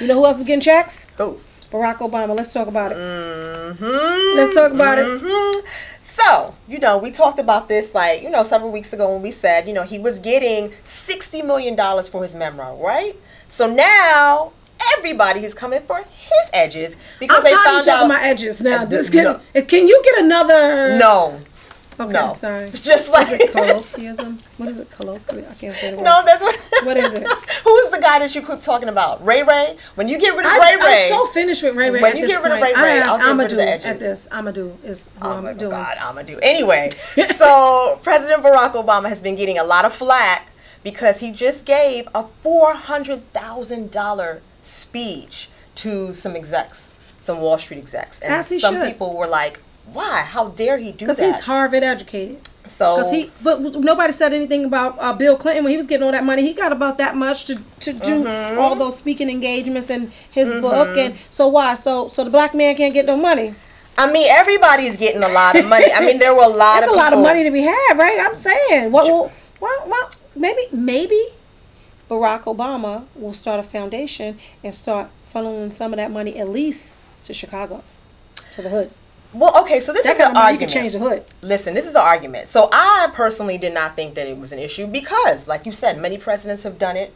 You know who else is getting checks? Who? Barack Obama. Let's talk about it. Mm-hmm. Let's talk about it. Mhm. So, you know, we talked about this like, you know, several weeks ago when we said, you know, he was getting $60 million for his memoir, right? So now everybody is coming for his edges because I'm they found out. my edges now. Just no. get, Can you get another? No, Okay, no. sorry. Just like. Is it colloquialism? What is it? Colloquial? I can't say the word. no, that's what. What is it? Who's the guy that you keep talking about? Ray Ray? When you get rid of I, Ray Ray. I'm so finished with Ray Ray. When at you this get rid of. Ray Ray, I I'll get am rid of the Amadou at this. Amadou is who Oh I'm my doing. God, I'm gonna do anyway. so President Barack Obama has been getting a lot of flack because he just gave a four hundred thousand dollar speech to some execs, some Wall Street execs, and As he some should. people were like, "Why? How dare he do that?" Because he's Harvard educated. So Because he, but nobody said anything about uh, Bill Clinton when he was getting all that money. He got about that much to to do Mm-hmm. all those speaking engagements and his book. And so why? So so the black man can't get no money. I mean, everybody's getting a lot of money. I mean, there were a lot That's of a lot of money to be had, right? I'm saying. What? Well, well, well, maybe maybe Barack Obama will start a foundation and start funneling some of that money at least to Chicago, to the hood. Well, okay, so this That is the of you argument. can change the hood. Listen, this is an argument. So I personally did not think that it was an issue because, like you said, many presidents have done it.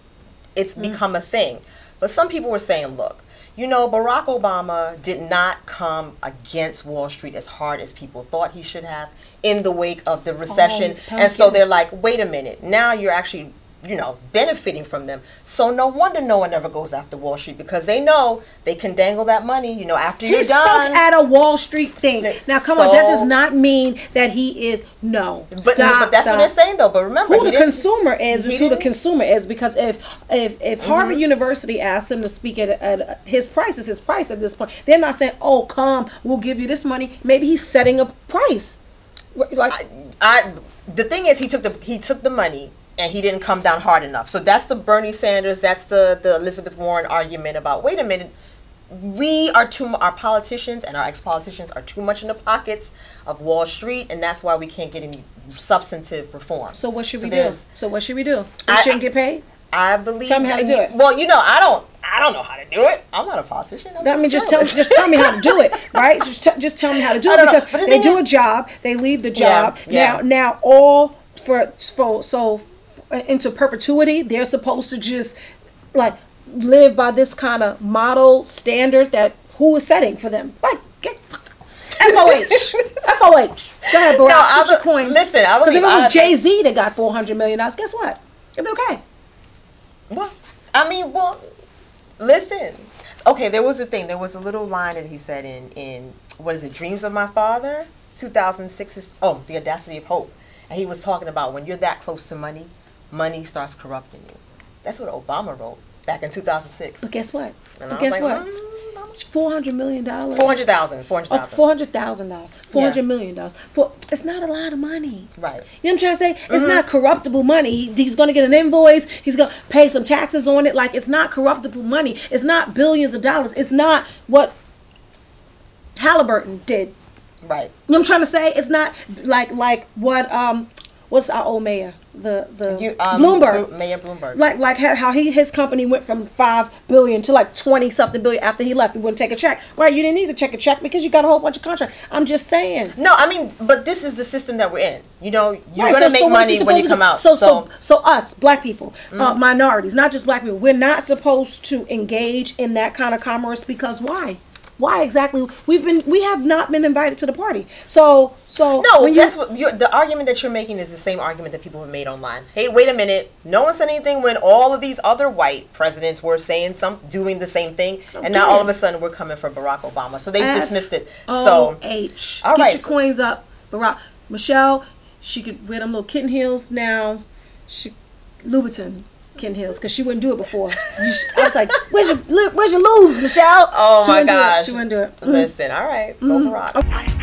It's Mm. become a thing. But some people were saying, look, you know, Barack Obama did not come against Wall Street as hard as people thought he should have in the wake of the recession. he's and so they're like, wait a minute, now you're actually, you know, benefiting from them. So no wonder no one ever goes after Wall Street because they know they can dangle that money, you know, after He you're done. He spoke at a Wall Street thing. So- now, come on, that does not mean that he is no. but, stop, but that's stop. what they're saying though. But remember, Who the consumer is is who the consumer is because if if if Mm-hmm. Harvard University asks him to speak at, at his price is his price at this point, they're not saying, "Oh, come, we'll give you this money." Maybe he's setting a price. Like I the thing is he took the he took the money and he didn't come down hard enough. So that's the Bernie Sanders, that's the the Elizabeth Warren argument about wait a minute, we are too our politicians and our ex-politicians are too much in the pockets of Wall Street and that's why we can't get any substantive reform. so, what should So we do? So, what should we do? We I- shouldn't get paid. I believe Tell me how to do it. Well, you know, I don't I don't know how to do it. I'm not a politician. I'm I mean, just tell just tell me how to do it, right? Just t- just tell me how to do it because the they do is- a job, they leave the job. yeah. Now now all for for so into perpetuity, they're supposed to just like live by this kind of model standard that who is setting for them. Like get FOH. FOH. Go ahead, boy. No, I Put your be- coins. listen, I was. Because if it was Jay Z that got four hundred million dollars, guess what? It'd be okay. Well, I mean, well, listen. Okay, there was a thing. There was a little line that he said in in what is it? Dreams of My Father, 2006. Is, oh, The Audacity of Hope. And he was talking about when you're that close to money, money starts corrupting you. That's what Obama wrote back in 2006. But guess what? And guess like, what? mm. Four hundred million dollars. 400,000. Oh, 400,000. four hundred thousand dollars, four hundred million dollars. For it's not a lot of money. Right. You know what I'm trying to say? It's Mm-hmm. not corruptible money. He, he's going to get an invoice. He's going to pay some taxes on it. Like it's not corruptible money. It's not billions of dollars. It's not what Halliburton did. Right. You know what I'm trying to say? It's not like like what um what's our old mayor the the You, um, Bloomberg. Blo- Mayor Bloomberg. Like like how, he his company went from five billion to like twenty something billion after he left. He wouldn't take a check. Right? You didn't need to check a check because you got a whole bunch of contracts. I'm just saying. no, I mean, but this is the system that we're in. You know, you're Right, going to so- make so money when you come out. So, so, so us, black people, uh, minorities, not just black people, we're not supposed to engage in that kind of commerce because why? Why exactly? We've been, we have not been invited to the party. So, so No, that's what the argument that you're making is the same argument that people have made online. Hey, wait a minute! No one said anything when all of these other white presidents were saying some, doing the same thing, and now all of a sudden we're coming for Barack Obama. So they F dismissed it. So H. All Get right, your so- coins up, Barack. Michelle, she could wear them little kitten heels now. She Louboutin kitten heels because she wouldn't do it before. You sh- I was like, "Where's your Where's your lubes, Michelle?" oh she my wouldn't do it. gosh! She wouldn't do it. Mm. Listen, all right, go Barack. Okay.